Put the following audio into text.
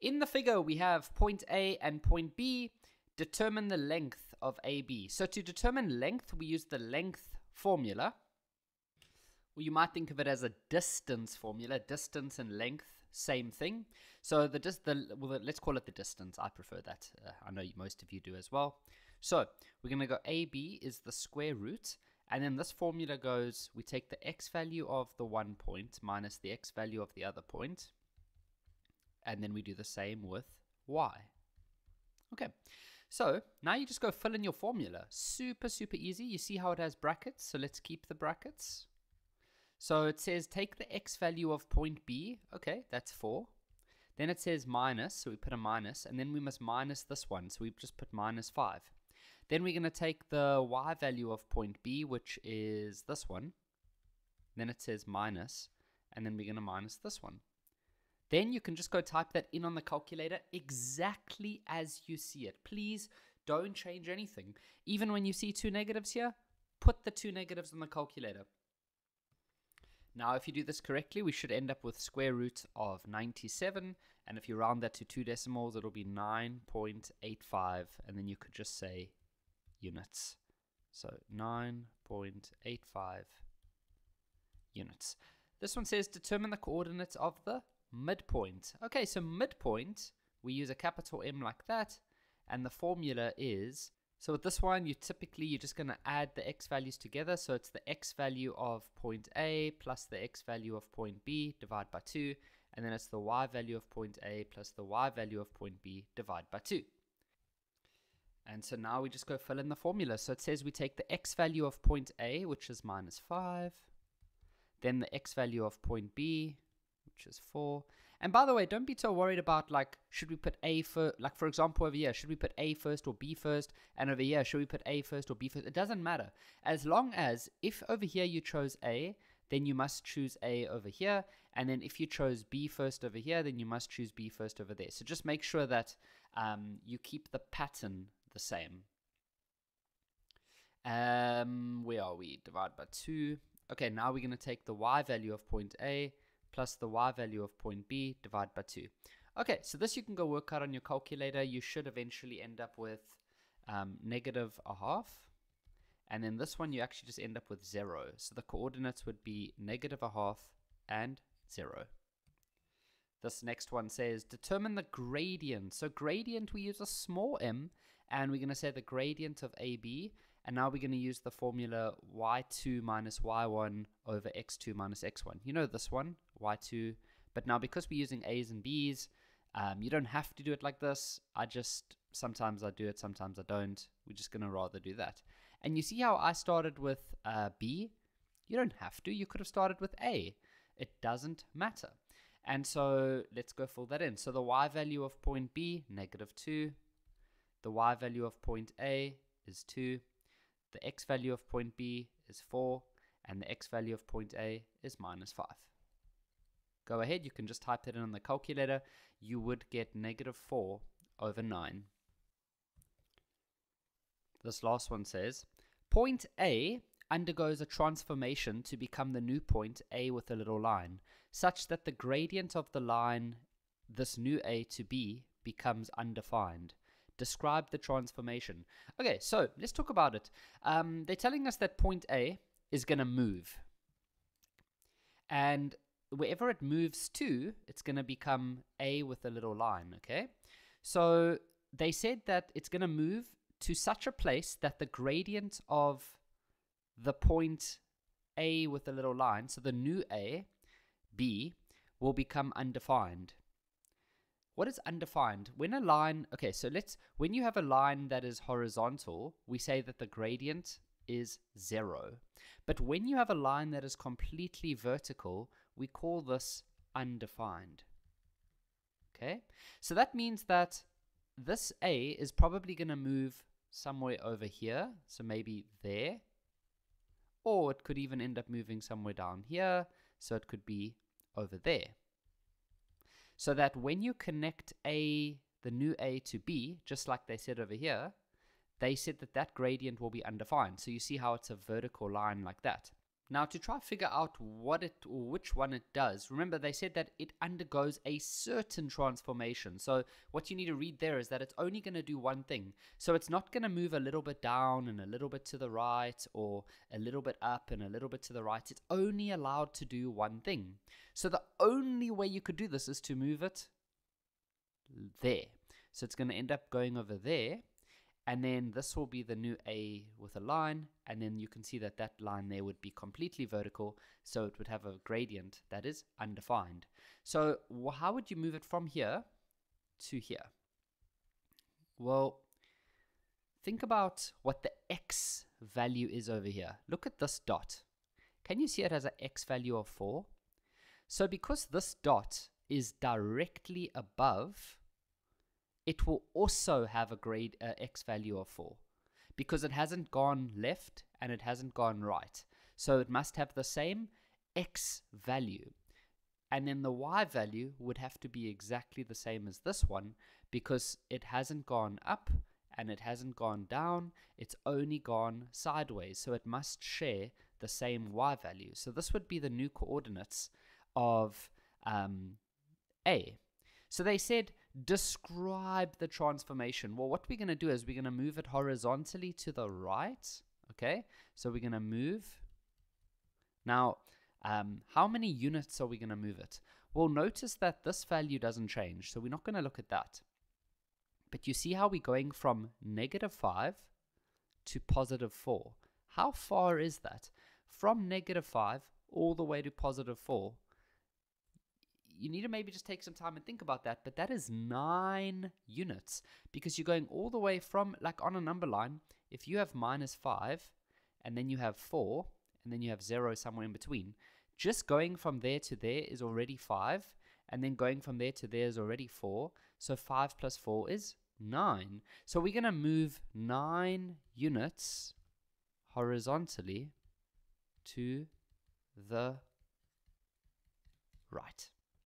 In the figure, we have point A and point B. Determine the length of AB. So to determine length, we use the length formula. Well, you might think of it as a distance formula. Distance and length, same thing. So the, dis- the well, let's call it the distance. I prefer that. Uh, I know most of you do as well. So we're going to go AB is the square root. And then this formula goes, we take the x value of the one point minus the x value of the other point, and then we do the same with y. Okay, so now you just go fill in your formula. Super, super easy. You see how it has brackets, so let's keep the brackets. So it says take the x value of point B. Okay, that's 4. Then it says minus, so we put a minus, and then we must minus this one, so we just put minus 5. Then we're going to take the y value of point B, which is this one. Then it says minus, and then we're going to minus this one. Then you can just go type that in on the calculator exactly as you see it. Please don't change anything. Even when you see two negatives here, put the two negatives on the calculator. Now, if you do this correctly, we should end up with square root of 97. And if you round that to two decimals, it'll be 9.85. And then you could just say units. So 9.85 units. This one says determine the coordinates of the midpoint. Okay, so midpoint, we use a capital M like that, and the formula is, so with this one, you typically, you're just going to add the x values together, so it's the x value of point A plus the x value of point B, divided by 2, and then it's the y value of point A plus the y value of point B, divided by 2. And so now we just go fill in the formula. So it says we take the x value of point A, which is minus 5, then the x value of point B, which is 4. And by the way, don't be so worried about like, should we put A for, Like, for example, over here, should we put A first or B first? And over here, should we put A first or B first? It doesn't matter. As long as, if over here you chose A, then you must choose A over here. And then if you chose B first over here, then you must choose B first over there. So just make sure that um, you keep the pattern the same. Um, where are we? Divide by 2. Okay, now we're going to take the y value of point A plus the y value of point B, divided by 2. Okay, so this you can go work out on your calculator. You should eventually end up with um, negative a half. And then this one, you actually just end up with 0. So the coordinates would be negative a half and 0. This next one says, determine the gradient. So gradient, we use a small m, and we're going to say the gradient of AB and now we're going to use the formula y2 minus y1 over x2 minus x1. You know this one, y2. But now because we're using a's and b's, um, you don't have to do it like this. I just, sometimes I do it, sometimes I don't. We're just going to rather do that. And you see how I started with uh, b? You don't have to. You could have started with a. It doesn't matter. And so let's go fill that in. So the y value of point B, negative 2. The y value of point A is 2 the x value of point B is 4, and the x value of point A is minus 5. Go ahead, you can just type that in on the calculator. You would get negative 4 over 9. This last one says, point A undergoes a transformation to become the new point A with a little line, such that the gradient of the line, this new A to B, becomes undefined describe the transformation. Okay, so let's talk about it. Um, they're telling us that point A is going to move. And wherever it moves to, it's going to become A with a little line, okay? So they said that it's going to move to such a place that the gradient of the point A with a little line, so the new A, B, will become undefined. What is undefined? When a line, okay, so let's, when you have a line that is horizontal, we say that the gradient is zero. But when you have a line that is completely vertical, we call this undefined. Okay, so that means that this A is probably going to move somewhere over here, so maybe there, or it could even end up moving somewhere down here, so it could be over there so that when you connect A, the new A to B, just like they said over here, they said that that gradient will be undefined. So you see how it's a vertical line like that. Now, to try to figure out what it or which one it does, remember they said that it undergoes a certain transformation. So, what you need to read there is that it's only going to do one thing. So, it's not going to move a little bit down and a little bit to the right or a little bit up and a little bit to the right. It's only allowed to do one thing. So, the only way you could do this is to move it there. So, it's going to end up going over there and then this will be the new A with a line and then you can see that that line there would be completely vertical so it would have a gradient that is undefined. So how would you move it from here to here? Well think about what the x value is over here. Look at this dot. Can you see it has an x value of 4 so because this dot is directly above it will also have a grade uh, x value of 4 because it hasn't gone left and it hasn't gone right. So it must have the same x value. And then the y value would have to be exactly the same as this one because it hasn't gone up and it hasn't gone down, it's only gone sideways. So it must share the same y value. So this would be the new coordinates of um, A. So they said describe the transformation. Well, what we're going to do is we're going to move it horizontally to the right. Okay, so we're going to move. Now, um, how many units are we going to move it? Well, notice that this value doesn't change, so we're not going to look at that. But you see how we're going from negative 5 to positive 4. How far is that? From negative 5 all the way to positive 4 you need to maybe just take some time and think about that. But that is nine units because you're going all the way from, like on a number line, if you have minus five and then you have four and then you have zero somewhere in between, just going from there to there is already five. And then going from there to there is already four. So five plus four is nine. So we're going to move nine units horizontally to the right.